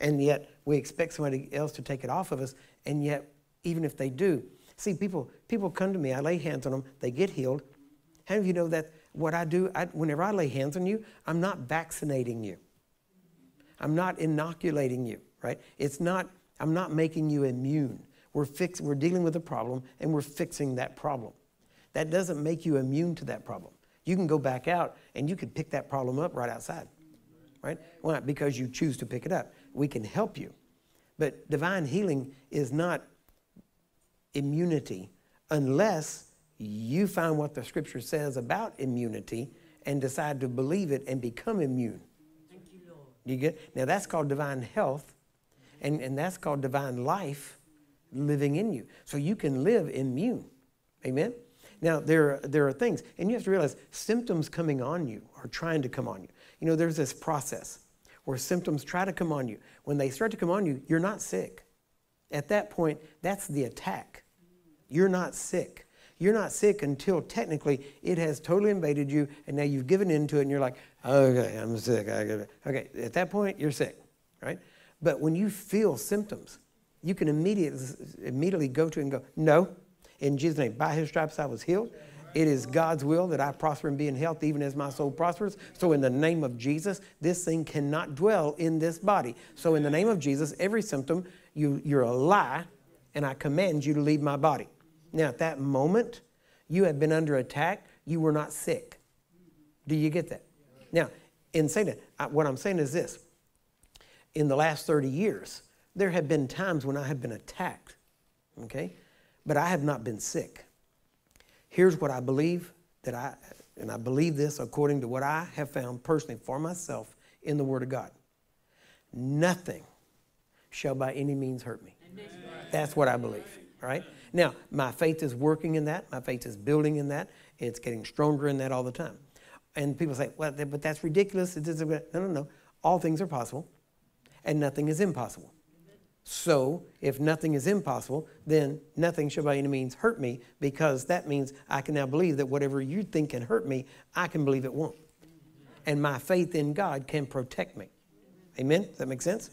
And yet we expect somebody else to take it off of us. And yet, even if they do, see, people, people come to me, I lay hands on them, they get healed. How do you know that what I do, I, whenever I lay hands on you, I'm not vaccinating you. I'm not inoculating you, right? It's not, I'm not making you immune. We're, fix, we're dealing with a problem and we're fixing that problem. That doesn't make you immune to that problem. You can go back out and you can pick that problem up right outside, right? Why? Because you choose to pick it up. We can help you. But divine healing is not immunity unless you find what the scripture says about immunity and decide to believe it and become immune. Thank you, Lord. You get? Now that's called divine health, and, and that's called divine life living in you. So you can live immune. Amen? Now, there, there are things, and you have to realize symptoms coming on you or trying to come on you. You know, there's this process where symptoms try to come on you. When they start to come on you, you're not sick. At that point, that's the attack. You're not sick. You're not sick until technically it has totally invaded you and now you've given into it and you're like, okay, I'm sick. Okay, at that point, you're sick, right? But when you feel symptoms, you can immediately, immediately go to and go, no, in Jesus' name, by his stripes I was healed. It is God's will that I prosper and be in health even as my soul prospers. So, in the name of Jesus, this thing cannot dwell in this body. So, in the name of Jesus, every symptom, you, you're a lie, and I command you to leave my body. Now, at that moment, you have been under attack. You were not sick. Do you get that? Now, in saying that, what I'm saying is this in the last 30 years, there have been times when I have been attacked, okay? But I have not been sick. Here's what I believe that I, and I believe this according to what I have found personally for myself in the Word of God. Nothing shall by any means hurt me. That's what I believe, right? Now, my faith is working in that. My faith is building in that. It's getting stronger in that all the time. And people say, well, but that's ridiculous. No, no, no. All things are possible, and nothing is impossible. So, if nothing is impossible, then nothing shall by any means hurt me because that means I can now believe that whatever you think can hurt me, I can believe it won't. And my faith in God can protect me. Amen? Does that make sense?